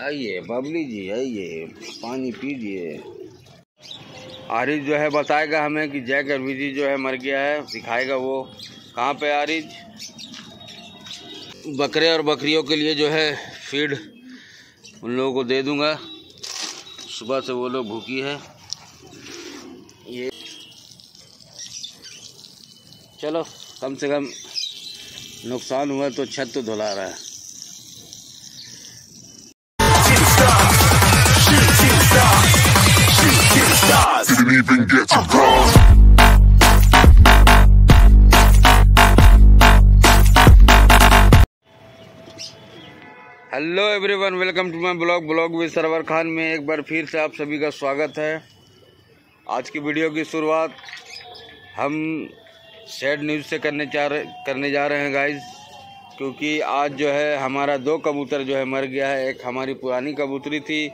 आइए, बबली जी, आइए, पानी पीजिए। आरिज जो है बताएगा हमें कि जैक और विजी जो है मर गया है, दिखाएगा वो। कहाँ पे आरिज? बकरे और बकरियों के लिए जो है फ़ीड उन लोगों को दे दूँगा। सुबह से वो लोग भूखी है। ये चलो, कम से कम नुकसान हुआ तो छत तो धुला रहा है। Didn't even get to cross. Hello everyone welcome to my blog blog with Sarwar Khan में एक बार फिर से आप सभी का स्वागत है आज की वीडियो की शुरुआत हम सैड न्यूज़ से करने चाह रहे करने जा रहे हैं गाइस क्योंकि आज जो है हमारा दो कबूतर जो है मर गया है। एक हमारी पुरानी कबूतरी थी,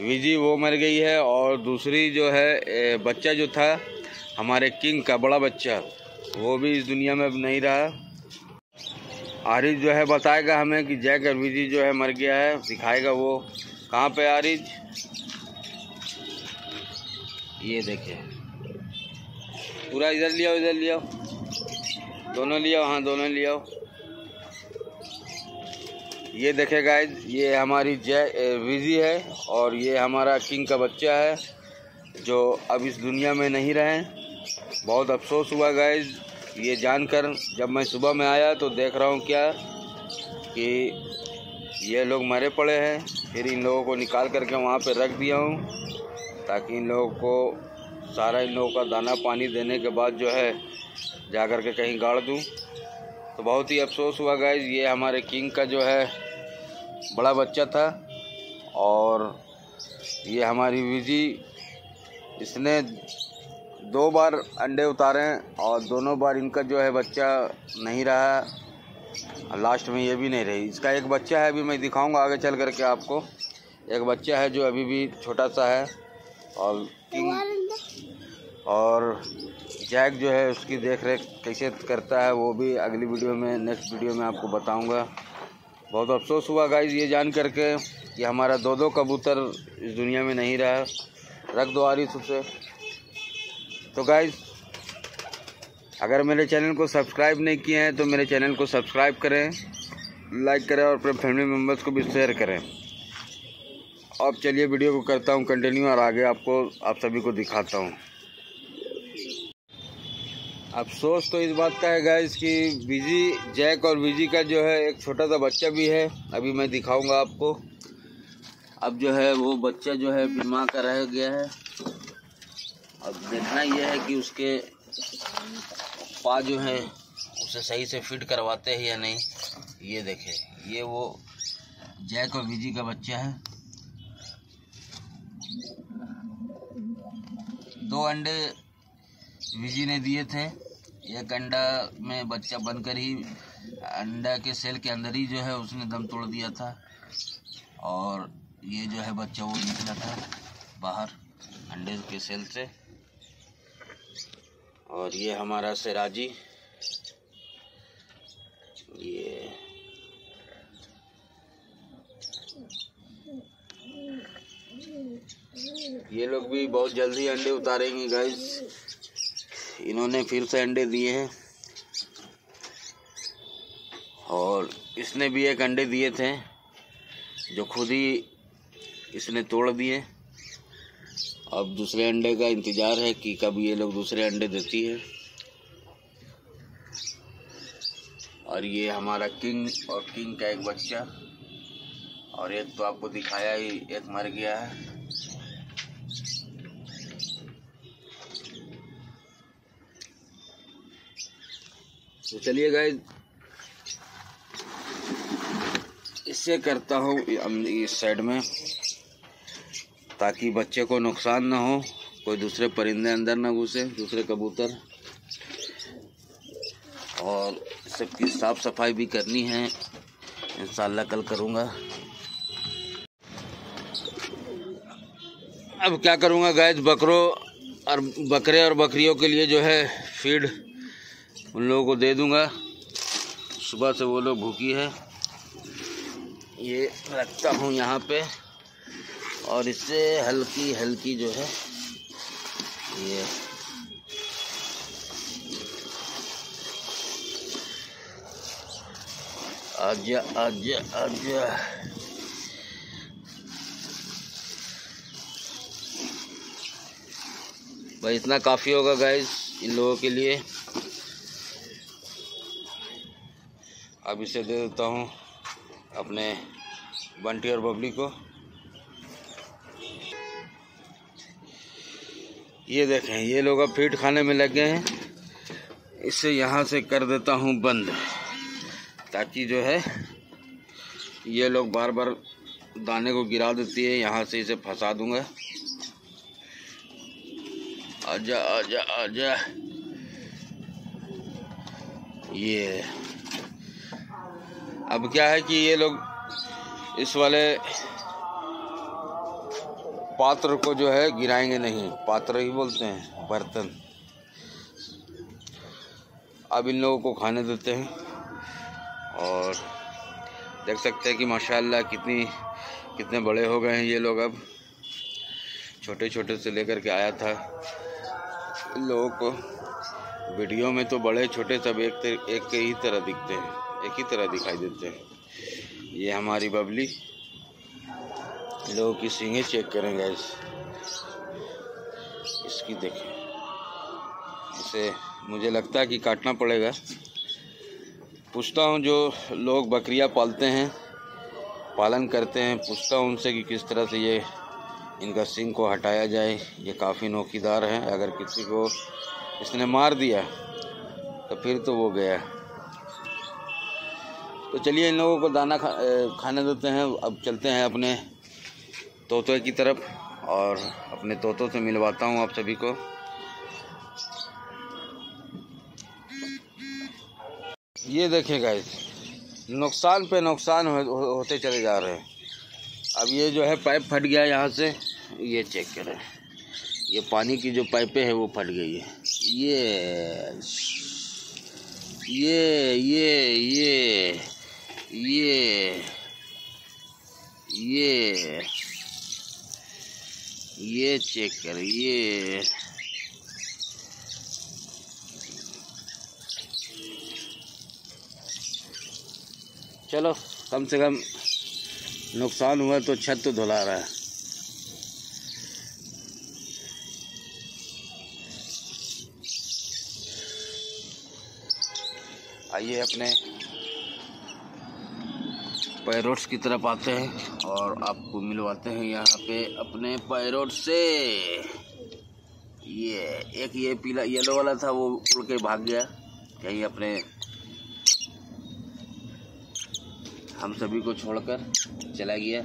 विजी, वो मर गई है और दूसरी जो है बच्चा जो था, हमारे किंग का बड़ा बच्चा, वो भी इस दुनिया में अब नहीं रहा। आरिज जो है बताएगा हमें कि जैक और विजी जो है मर गया है, दिखाएगा वो। कहाँ पे आरिज ये देखिए पूरा इधर लिया इधर लिया दोनों लिया हाँ दोनों लिया ये देखे गाइज़ ये हमारी जय विजी है और ये हमारा किंग का बच्चा है, जो अब इस दुनिया में नहीं रहे। बहुत अफसोस हुआ गाइज़ ये जानकर जब मैं सुबह में आया तो देख रहा हूँ क्या, कि ये लोग मरे पड़े हैं। फिर इन लोगों को निकाल करके वहाँ पे रख दिया हूँ, ताकि इन लोगों को सारा इन लोगों का दाना पानी देने के बाद जो है जा कर के कहीं गाड़ दूँ। तो बहुत ही अफसोस हुआ गाइज़ ये हमारे किंग का जो है बड़ा बच्चा था और ये हमारी विजी इसने दो बार अंडे उतारे हैं और दोनों बार इनका जो है बच्चा नहीं रहा। लास्ट में ये भी नहीं रही। इसका एक बच्चा है, अभी मैं दिखाऊँगा आगे चल करके आपको। एक बच्चा है जो अभी भी छोटा सा है और और जैक जो है उसकी देख रेख कैसे करता है वो भी अगली वीडियो में, नेक्स्ट वीडियो में आपको बताऊँगा। बहुत अफसोस हुआ गाइज़ ये जान करके कि हमारा दो दो कबूतर इस दुनिया में नहीं रहा। रख दो आरिस उसे। तो गाइज़ अगर मेरे चैनल को सब्सक्राइब नहीं किए हैं तो मेरे चैनल को सब्सक्राइब करें, लाइक करें और अपने फैमिली मेंबर्स को भी शेयर करें। अब चलिए वीडियो को करता हूँ, कंटिन्यू और आगे आपको, आप सभी को दिखाता हूँ। अफसोस तो इस बात का है गाइज़ कि विजी, जैक और विजी का जो है, एक छोटा सा बच्चा भी है। अभी मैं दिखाऊँगा आपको। अब जो है, वो बच्चा जो है बीमा का रह गया है। अब देखना यह है कि उसके पा जो है, उसे सही से फिट करवाते हैं या नहीं। ये देखे, ये वो जैक और विजी का बच्चा है। दो अंडे विजी ने दिए थे। एक अंडा में बच्चा बनकर ही अंडा के सेल के अंदर ही जो है उसने दम तोड़ दिया था। और ये जो है बच्चा वो निकला था बाहर अंडे के सेल से। और ये हमारा सिराजी। ये ये लोग भी बहुत जल्दी अंडे उतारेंगे गाइस इन्होंने फिर से अंडे दिए हैं। और इसने भी एक अंडे दिए थे, जो खुद ही इसने तोड़ दिए। अब दूसरे अंडे का इंतज़ार है कि कब ये लोग दूसरे अंडे देती है। और ये हमारा किंग, और किंग का एक बच्चा। और एक तो आपको दिखाया ही, एक मर गया है। तो चलिए गाइज़ इससे करता हूँ इस साइड में, ताकि बच्चे को नुकसान ना हो, कोई दूसरे परिंदे अंदर ना घुसे, दूसरे कबूतर। और सबकी साफ़ सफ़ाई भी करनी है, इंशाल्लाह कल करूँगा। अब क्या करूँगा गैस बकरों और बकरे और बकरियों के लिए जो है फ़ीड उन लोगों को दे दूँगा। सुबह से वो लोग भूखी है। ये रखता हूँ यहाँ पे। और इससे हल्की हल्की जो है, ये आजा आजा आजा भाई, इतना काफ़ी होगा गाइस इन लोगों के लिए। अब इसे दे देता हूँ अपने बंटी और बबली को। ये देखें, ये लोग अब फीट खाने में लग गए हैं। इसे यहाँ से कर देता हूँ बंद, ताकि जो है, ये लोग बार बार दाने को गिरा देती है। यहाँ से इसे फंसा दूँगा। आजा आजा आजा। ये अब क्या है कि ये लोग इस वाले पात्र को जो है गिराएँगे नहीं। पात्र ही बोलते हैं, बर्तन। अब इन लोगों को खाने देते हैं और देख सकते हैं कि माशाल्लाह कितनी, कितने बड़े हो गए हैं ये लोग अब। छोटे छोटे से लेकर के आया था। इन लोगों को वीडियो में तो बड़े, छोटे सब एक एक के ही तरह दिखते हैं। एक ही तरह दिखाई देते हैं। ये हमारी बबली। लोगों की सींगे चेक करें गैस इसकी देखें। इसे मुझे लगता है कि काटना पड़ेगा। पूछता हूँ जो लोग बकरियाँ पालते हैं, पालन करते हैं, पूछता हूँ उनसे कि किस तरह से ये इनका सिंग को हटाया जाए। ये काफ़ी नोकीदार है। अगर किसी को इसने मार दिया तो फिर तो वो गया। तो चलिए इन लोगों को दाना खा, खाने देते हैं अब चलते हैं अपने तोते की तरफ़ और अपने तोतों से मिलवाता हूँ आप सभी को। ये देखें गाइस नुकसान पे नुकसान हो, हो, होते चले जा रहे हैं। अब ये जो है पाइप फट गया यहाँ से ये चेक करें। ये पानी की जो पाइपें हैं वो फट गई है। ये ये ये ये। ये ये ये चेक कर ये चलो, कम से कम नुकसान हुआ तो छत तो धुला रहा है। आइए अपने पैरोट्स की तरफ़ आते हैं और आपको मिलवाते हैं यहाँ पे अपने पैरोट से। ये, एक ये पीला, येलो वाला था, वो उड़ के भाग गया। कहीं अपने हम सभी को छोड़कर चला गया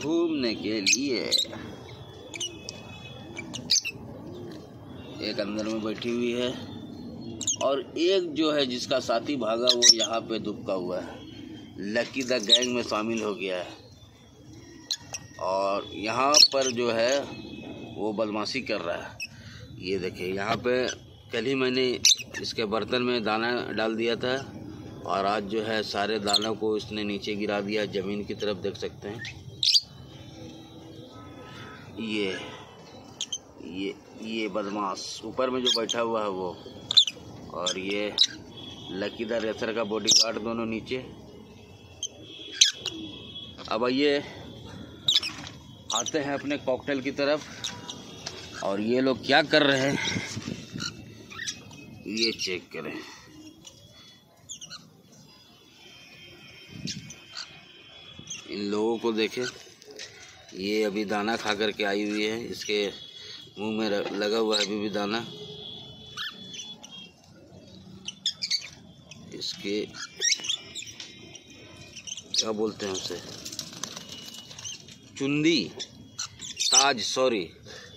घूमने के लिए। एक अंदर में बैठी हुई है और एक जो है जिसका साथी भागा, वो यहाँ पे दुबका हुआ है। लकी द गैंग में शामिल हो गया है। और यहाँ पर जो है, वो बदमाशी कर रहा है। ये देखिए, यहाँ पे कल ही मैंने इसके बर्तन में दाना डाल दिया था और आज जो है, सारे दानों को इसने नीचे गिरा दिया। ज़मीन की तरफ़ देख सकते हैं। ये ये ये बदमाश, ऊपर में जो बैठा हुआ है वो। और ये लकीदार रेसर का बॉडीगार्ड दोनों नीचे। अब आइए, आते हैं अपने कॉकटेल की तरफ़। और ये लोग क्या कर रहे हैं? ये चेक करें। इन लोगों को देखें। ये अभी दाना खा करके आई हुई है। इसके मुँह में लगा हुआ है अभी भी दाना। इसके क्या बोलते हैं उसे? चुंदी। ताज सॉरी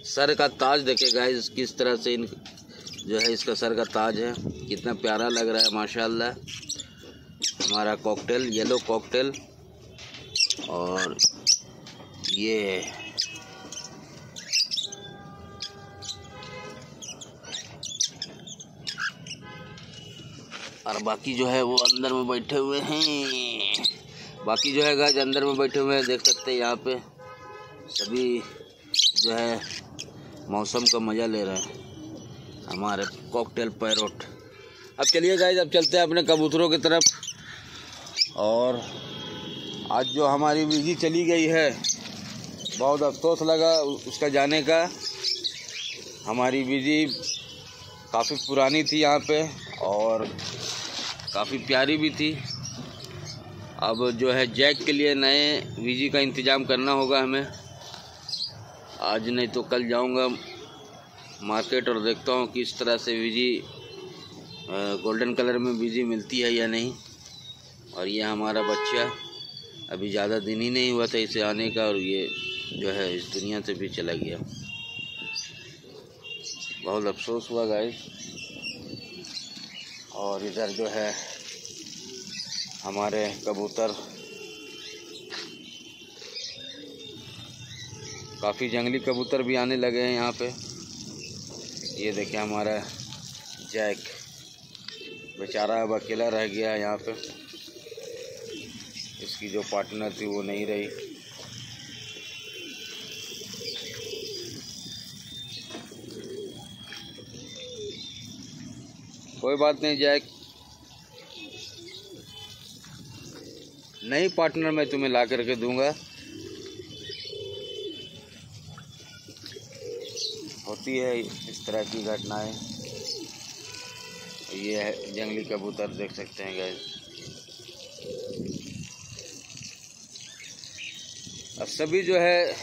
सर का ताज देखे गाइस किस तरह से इन जो है, इसका सर का ताज है। कितना प्यारा लग रहा है, माशाल्लाह। हमारा कॉकटेल येलो कॉकटेल और ये और बाकी जो है, वो अंदर में बैठे हुए हैं। बाकी जो है गाज अंदर में बैठे हुए हैं, देख सकते हैं यहाँ पे। सभी जो है, मौसम का मज़ा ले रहे हैं। हमारे कॉकटेल पैरोट अब चलिए गाइज़ अब चलते हैं अपने कबूतरों की तरफ़। और आज जो हमारी बीजी चली गई है, बहुत अफसोस लगा उसका जाने का। हमारी बीजी काफ़ी पुरानी थी यहाँ पे, और काफ़ी प्यारी भी थी। अब जो है जैक के लिए नए वीजी का इंतज़ाम करना होगा हमें। आज नहीं तो कल जाऊँगा मार्केट और देखता हूँ किस तरह से वीजी गोल्डन कलर में वीजी मिलती है या नहीं। और ये हमारा बच्चा अभी ज़्यादा दिन ही नहीं हुआ था इसे आने का और ये जो है इस दुनिया से भी चला गया। बहुत अफसोस हुआ गाइस और इधर जो है हमारे कबूतर काफ़ी जंगली कबूतर भी आने लगे हैं यहाँ पे। ये देखिए हमारा जैक। बेचारा अब अकेला रह गया है यहाँ पे। इसकी जो पार्टनर थी वो नहीं रही। कोई बात नहीं जैक। नई पार्टनर मैं तुम्हें ला करके दूँगा। होती है, इस तरह की घटनाएँ। ये है, जंगली कबूतर देख सकते हैं गैस अब सभी जो है,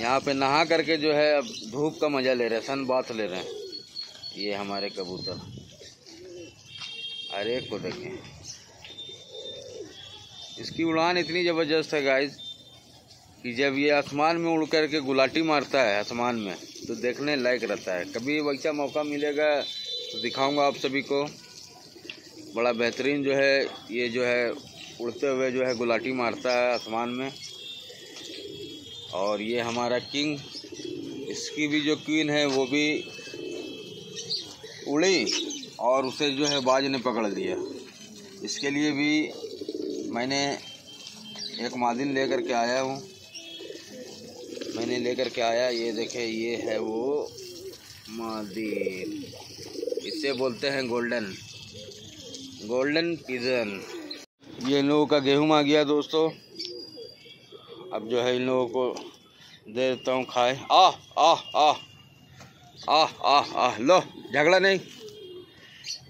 यहाँ पे नहा करके जो है, अब धूप का मज़ा ले रहे हैं सन बाथ ले रहे हैं। ये हमारे कबूतर। हर एक को देखें। इसकी उड़ान इतनी ज़बरदस्त है गाइस कि जब ये आसमान में उड़ करके गुलाटी मारता है, आसमान में तो देखने लायक रहता है। कभी वैसा मौका मिलेगा तो दिखाऊँगा आप सभी को। बड़ा बेहतरीन जो है, ये जो है, उड़ते हुए जो है गुलाटी मारता है आसमान में। और ये हमारा किंग, इसकी भी जो क्वीन है, वो भी उड़ी और उसे जो है बाज ने पकड़ लिया। इसके लिए भी मैंने एक मादिन लेकर के आया हूँ। मैंने लेकर के आया, ये देखे, ये है वो मादिन इसे बोलते हैं गोल्डन गोल्डन पिजन। ये इन लोगों का गेहूँ आ गया दोस्तों। अब जो है इन लोगों को दे देता हूँ खाए। आ आ आ आ आ आ लो, झगड़ा नहीं।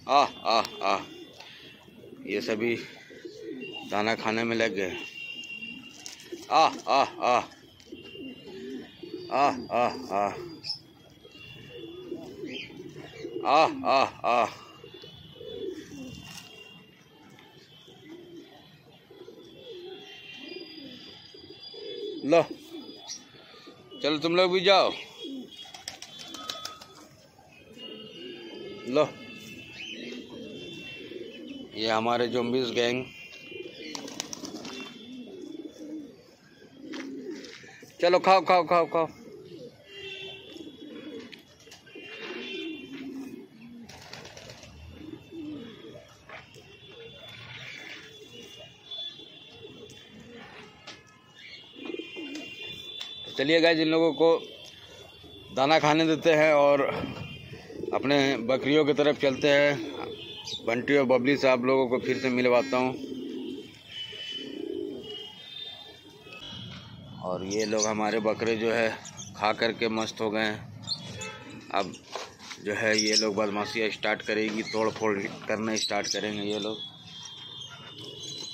आ आ आ ये सभी दाना खाने में लग गए। आ आ आ आ आ आ लो। चलो तुम लोग भी जाओ। लो। ये हमारे जोम्बिस गैंग चलो खाओ खाओ खाओ खाओ। चलिए गाय जिन लोगों को दाना खाने देते हैं और अपने बकरियों की तरफ़ चलते हैं, बंटी और बबली से आप लोगों को फिर से मिलवाता हूँ। और ये लोग हमारे बकरे जो है, खा करके मस्त हो गए हैं। अब जो है, ये लोग बदमाशियाँ स्टार्ट करेगी तोड़ फोड़ करना स्टार्ट करेंगे ये लोग।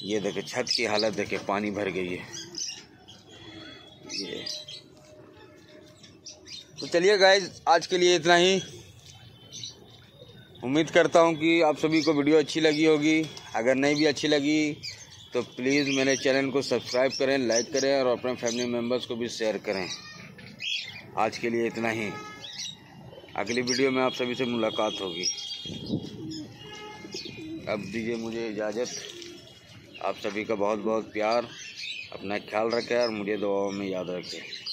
ये देखे, छत की हालत देखे, पानी भर गई है। तो चलिए गाइज़ आज के लिए इतना ही। उम्मीद करता हूँ कि आप सभी को वीडियो अच्छी लगी होगी। अगर नहीं भी अच्छी लगी तो प्लीज़ मेरे चैनल को सब्सक्राइब करें लाइक करें और अपने फैमिली मेंबर्स को भी शेयर करें। आज के लिए इतना ही। अगली वीडियो में आप सभी से मुलाकात होगी। अब दीजिए मुझे इजाज़त। आप सभी का बहुत बहुत प्यार। अपना ख्याल रखें और मुझे दुआओं में याद रखें।